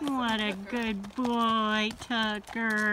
What a good boy, Tucker.